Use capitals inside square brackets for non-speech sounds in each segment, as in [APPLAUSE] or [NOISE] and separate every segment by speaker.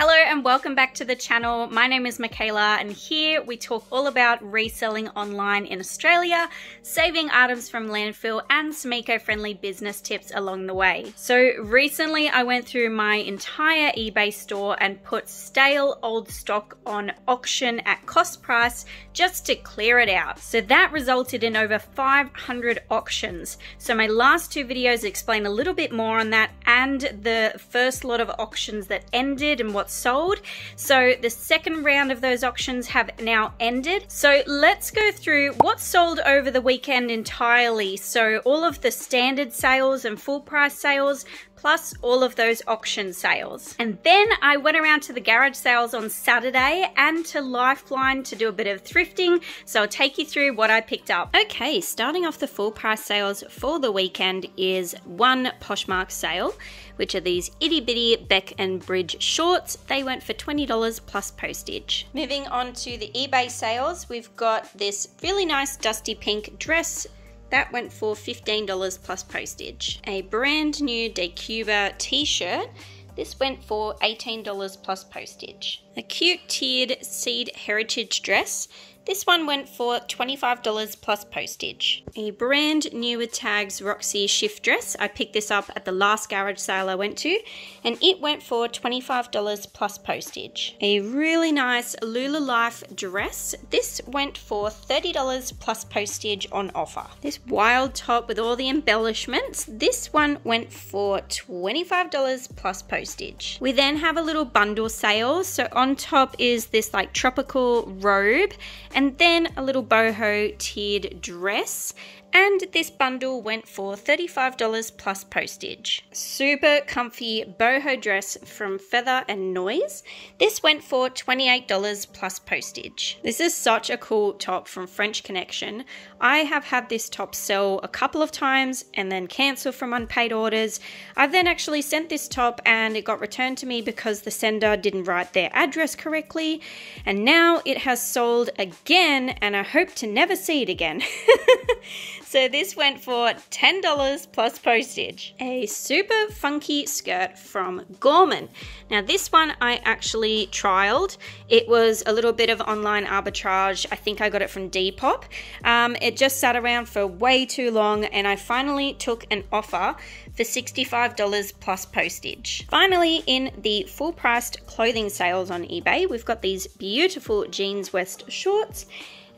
Speaker 1: Hello and welcome back to the channel. My name is Michaela and here we talk all about reselling online in Australia, saving items from landfill and some eco-friendly business tips along the way. So recently I went through my entire eBay store and put stale old stock on auction at cost price just to clear it out. So that resulted in over 500 auctions. So my last two videos explain a little bit more on that and the first lot of auctions that ended and what sold. So the second round of those auctions have now ended. So let's go through what sold over the weekend entirely. So all of the standard sales and full price sales, plus all of those auction sales. And then I went around to the garage sales on Saturday and to Lifeline to do a bit of thrifting. So I'll take you through what I picked up. Okay, starting off the full price sales for the weekend is one Poshmark sale, which are these itty bitty Bec and Bridge shorts. They went for $20 plus postage. Moving on to the eBay sales, we've got this really nice dusty pink dress that went for $15 plus postage. A brand new Decjuba t-shirt. This went for $18 plus postage. A cute tiered seed heritage dress. This one went for $25 plus postage. A brand new with tags Roxy shift dress. I picked this up at the last garage sale I went to and it went for $25 plus postage. A really nice Lula Life dress. This went for $30 plus postage on offer. This wild top with all the embellishments. This one went for $25 plus postage. We then have a little bundle sale. So on top is this like tropical robe and then a little boho tiered dress and this bundle went for $35 plus postage. Super comfy boho dress from Feather and Noise. This went for $28 plus postage. This is such a cool top from French Connection. I have had this top sell a couple of times and then cancel from unpaid orders. I've then actually sent this top and it got returned to me because the sender didn't write their address correctly. And now it has sold again and I hope to never see it again. [LAUGHS] So this went for $10 plus postage. A super funky skirt from Gorman. Now this one I actually trialed. It was a little bit of online arbitrage. I think I got it from Depop. Um, it just sat around for way too long and I finally took an offer for $65 plus postage. Finally, in the full priced clothing sales on eBay, we've got these beautiful Jeanswest shorts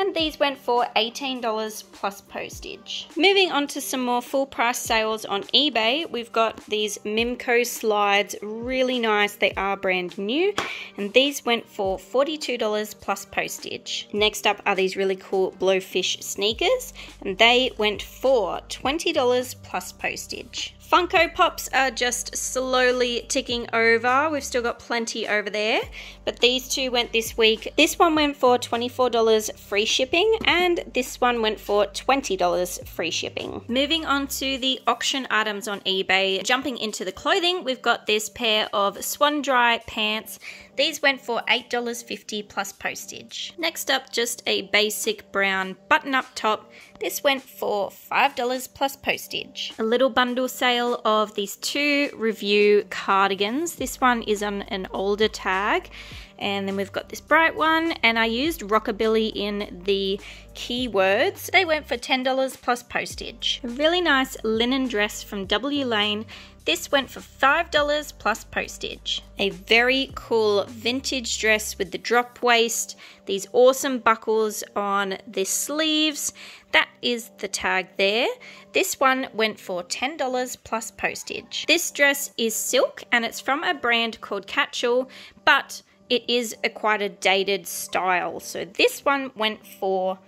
Speaker 1: and these went for $18 plus postage. Moving on to some more full price sales on eBay, we've got these Mimco slides, really nice, they are brand new, and these went for $42 plus postage. Next up are these really cool Blowfish sneakers, and they went for $20 plus postage. Funko Pops are just slowly ticking over. We've still got plenty over there, but these two went this week. This one went for $24 free shipping, and this one went for $20 free shipping. Moving on to the auction items on eBay. Jumping into the clothing, we've got this pair of Swanndri pants. These went for $8.50 plus postage. Next up, just a basic brown button-up top. This went for $5 plus postage. A little bundle sale of these two review cardigans. This one is on an older tag and then we've got this bright one and I used rockabilly in the keywords. They went for $10 plus postage. A really nice linen dress from W Lane. This went for $5 plus postage. A very cool vintage dress with the drop waist, these awesome buckles on the sleeves. That is the tag there. This one went for $10 plus postage. This dress is silk and it's from a brand called Catchall, but it is a quite a dated style. So this one went for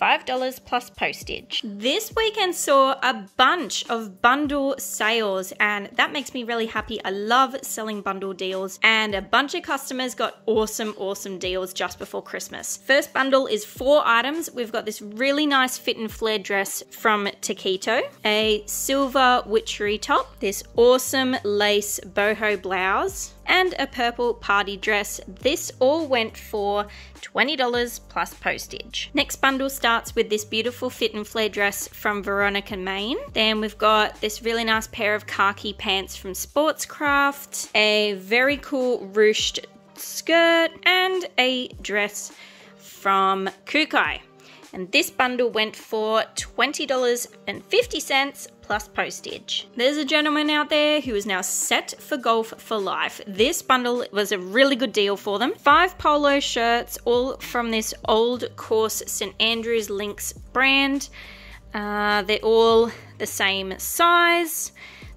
Speaker 1: $5 plus postage. This weekend saw a bunch of bundle sales and that makes me really happy. I love selling bundle deals and a bunch of customers got awesome, awesome deals just before Christmas. First bundle is four items. We've got this really nice fit and flare dress from Tokito, a silver witchery top, this awesome lace boho blouse, and a purple party dress. This all went for $20 plus postage. Next bundle starts with this beautiful fit and flare dress from Veronika Maine. Then we've got this really nice pair of khaki pants from Sportscraft, a very cool ruched skirt, and a dress from Kookai. And this bundle went for $20.50 plus postage. There's a gentleman out there who is now set for golf for life. This bundle was a really good deal for them. Five polo shirts, all from this old course St. Andrews Links brand. Uh, they're all the same size.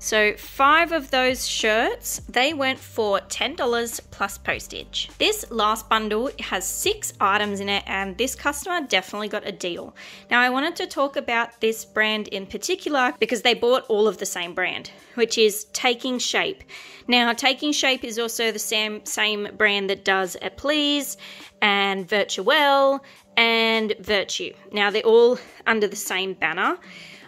Speaker 1: So five of those shirts, they went for $10 plus postage. This last bundle has six items in it and this customer definitely got a deal. Now I wanted to talk about this brand in particular because they bought all of the same brand, which is Taking Shape. Now Taking Shape is also the same, same brand that does a Please and Virtuelle and Virtu. Now they're all under the same banner.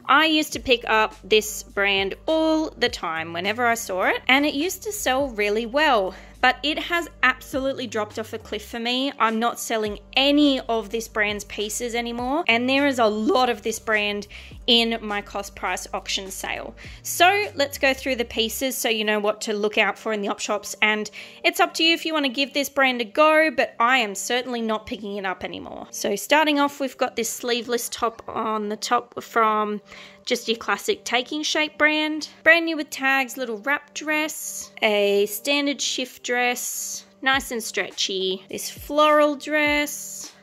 Speaker 1: I used to pick up this brand all the time whenever I saw it, and it used to sell really well but it has absolutely dropped off a cliff for me. I'm not selling any of this brand's pieces anymore, and there is a lot of this brand in my cost price auction sale. So let's go through the pieces so you know what to look out for in the op shops. And it's up to you if you want to give this brand a go, but I am certainly not picking it up anymore. So starting off, we've got this sleeveless top on the top from just your classic Taking Shape brand. Brand new with tags, little wrap dress, a standard shift dress, nice and stretchy. This floral dress,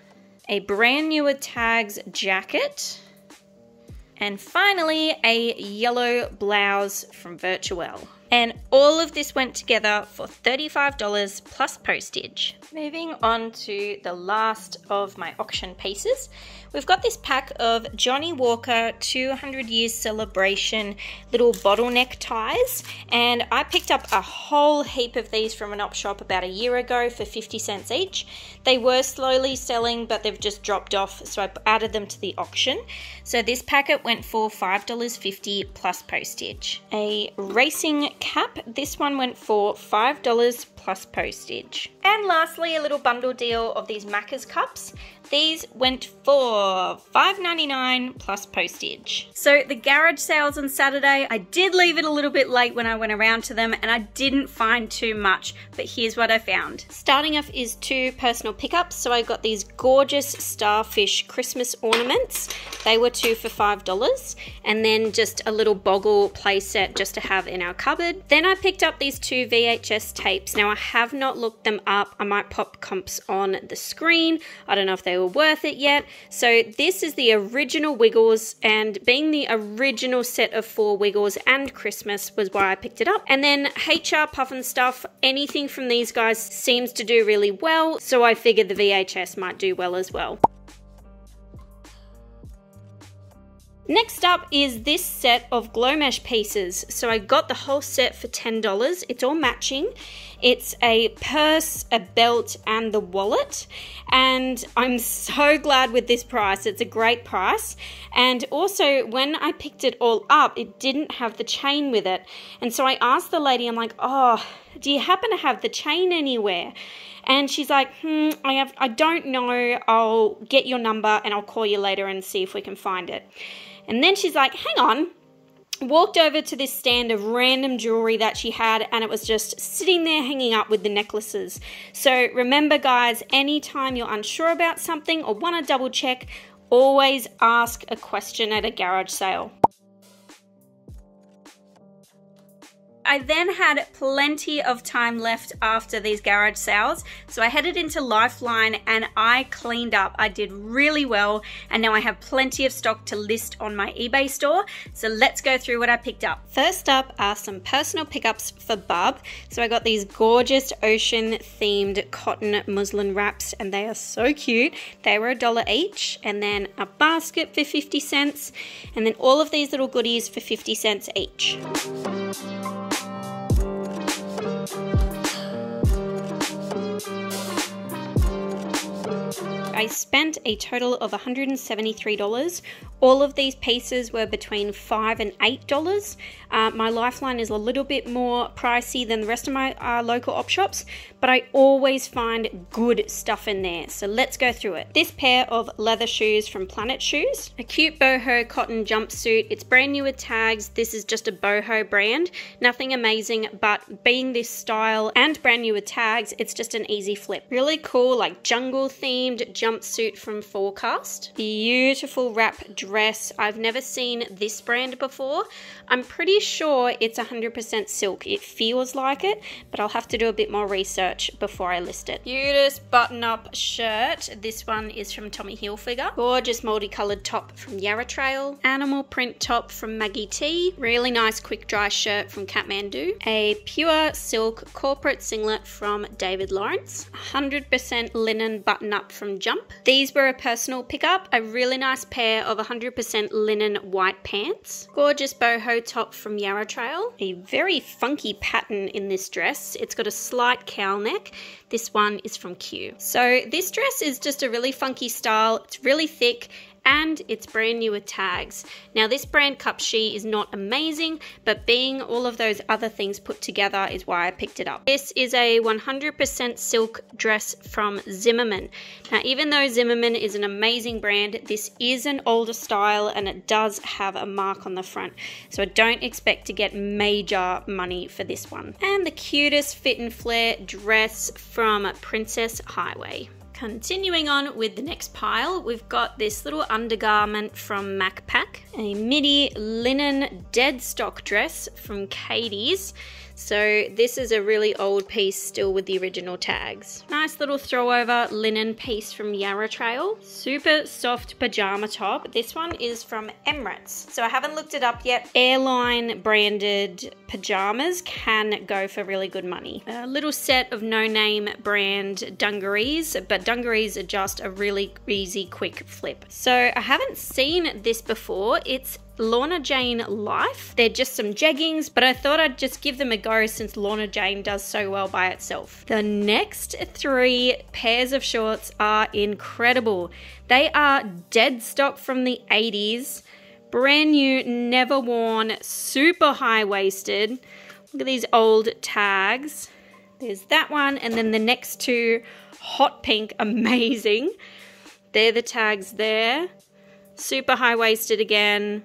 Speaker 1: a brand new with tags jacket, and finally a yellow blouse from Virtuelle. And all of this went together for $35 plus postage. Moving on to the last of my auction pieces, we've got this pack of Johnnie Walker 200 years celebration little bottleneck ties. And I picked up a whole heap of these from an op shop about a year ago for 50 cents each. They were slowly selling, but they've just dropped off, so I added them to the auction. So this packet went for $5.50 plus postage. A racing cap. This one went for $5 plus postage. And lastly, a little bundle deal of these Macca's cups. These went for $5.99 plus postage. So the garage sales on Saturday, I did leave it a little bit late when I went around to them and I didn't find too much, but here's what I found. Starting off is two personal pickups. So I got these gorgeous starfish Christmas ornaments. They were two for $5 and then just a little boggle playset just to have in our cupboard. Then I picked up these two VHS tapes. Now I have not looked them up. I might pop comps on the screen. I don't know if they were worth it yet. So this is the original Wiggles and being the original set of four Wiggles and Christmas was why I picked it up. And then HR Pufnstuf, anything from these guys seems to do really well. So I figured the VHS might do well as well. Next up is this set of Glomesh pieces. So I got the whole set for $10. It's all matching. It's a purse, a belt, and the wallet. And I'm so glad with this price. It's a great price. And also, when I picked it all up, it didn't have the chain with it. And so I asked the lady, I'm like, oh, do you happen to have the chain anywhere? And she's like, hmm, I have I don't know. I'll get your number and I'll call you later and see if we can find it. And then she's like, hang on. Walked over to this stand of random jewelry that she had, and it was just sitting there hanging up with the necklaces. So remember, guys, anytime you're unsure about something or want to double check, always ask a question at a garage sale. I then had plenty of time left after these garage sales, so I headed into Lifeline and I cleaned up. I did really well, and now I have plenty of stock to list on my eBay store. So let's go through what I picked up. First up are some personal pickups for Bub. So I got these gorgeous ocean themed cotton muslin wraps, and they are so cute. They were a dollar each, and then a basket for 50 cents, and then all of these little goodies for 50 cents each. I spent a total of $173. All of these pieces were between 5 and $8. Uh, my Lifeline is a little bit more pricey than the rest of my uh, local op shops, but I always find good stuff in there. So let's go through it. This pair of leather shoes from Planet Shoes, a cute boho cotton jumpsuit. It's brand new with tags. This is just a boho brand. Nothing amazing, but being this style and brand new with tags, it's just an easy flip. Really cool, like jungle themed jumpsuit from Forecast. Beautiful wrap dress. I've never seen this brand before. I'm pretty sure it's 100% silk. It feels like it, but I'll have to do a bit more research before I list it. Cutest button-up shirt. This one is from Tommy Hilfiger. Gorgeous multicolored top from Yarra Trail. Animal print top from Maggie T. Really nice quick dry shirt from Kathmandu. A pure silk corporate singlet from David Lawrence. 100% linen button-up from Jump. These were a personal pickup. A really nice pair of 100 100% linen white pants. Gorgeous boho top from Yarra Trail. A very funky pattern in this dress. It's got a slight cowl neck. This one is from Cue. So this dress is just a really funky style. It's really thick and it's brand new with tags. Now this brand Cupshe is not amazing, but being all of those other things put together is why I picked it up. This is a 100% silk dress from Zimmermann. Now even though Zimmermann is an amazing brand, this is an older style and it does have a mark on the front. So I don't expect to get major money for this one. And the cutest fit and flare dress from Princess Highway. Continuing on with the next pile, we've got this little undergarment from MacPack, a midi linen dead stock dress from Katie's. So this is a really old piece still with the original tags. Nice little throwover linen piece from Yarra Trail. Super soft pajama top. This one is from Emirates. So I haven't looked it up yet. Airline branded pajamas can go for really good money. A little set of no-name brand dungarees, but dungarees are just a really easy quick flip. So I haven't seen this before. It's Lorna Jane Life. They're just some jeggings, but I thought I'd just give them a go since Lorna Jane does so well by itself. The next three pairs of shorts are incredible. They are dead stock from the 80s, brand new, never worn, super high waisted. Look at these old tags. There's that one, and then the next two, hot pink, [LAUGHS] amazing. They're the tags there. Super high waisted again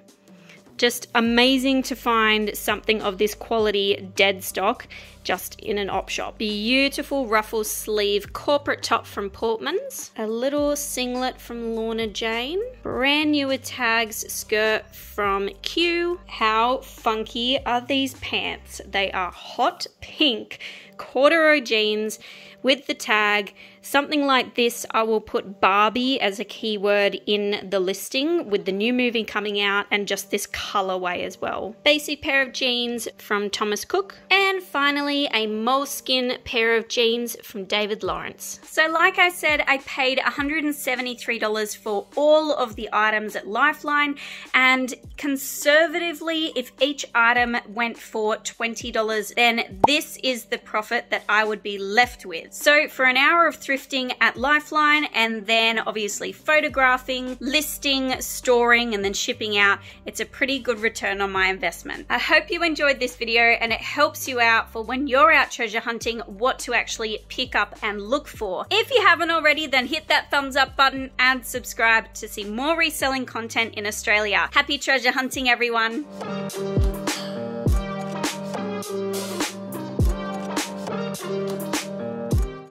Speaker 1: just amazing to find something of this quality dead stock just in an op shop. Beautiful ruffle sleeve corporate top from Portman's. A little singlet from Lorna Jane. Brand new with tags skirt from Cue. How funky are these pants? They are hot pink corduroy jeans with the tag. Something like this I will put Barbie as a keyword in the listing with the new movie coming out and just this colorway as well. Basic pair of jeans from Thomas Cook. And finally a moleskin pair of jeans from David Lawrence. So like I said I paid $173 for all of the items at Lifeline. And conservatively if each item went for $20 then this is the profit profit that I would be left with. So for an hour of thrifting at Lifeline and then obviously photographing, listing, storing, and then shipping out, it's a pretty good return on my investment. I hope you enjoyed this video and it helps you out for when you're out treasure hunting, what to actually pick up and look for. If you haven't already, then hit that thumbs up button and subscribe to see more reselling content in Australia. Happy treasure hunting, everyone.